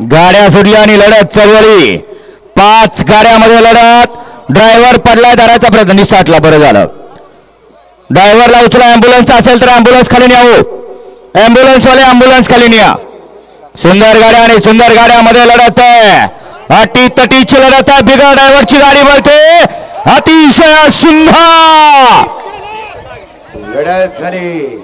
गाड्या सुटल्या आणि लढत चळवळी. पाच गाड्यामध्ये लढत. ड्रायव्हर पडलाय धरायचा प्रयत्न. निसाटला बरं झालं. ड्रायव्हरला उचला अँब्युलन्स असेल तर अँब्युलन्स खाली न्यावो. अँब्युलन्स वाले अँब्युलन्स खाली न्या. सुंदर गाड्या आणि सुंदर गाड्यामध्ये लढत आहे. अटी तटीची लढत आहे. बिगर ड्रायव्हरची गाडी बोलते अतिशय सुंदर. लढत झाली.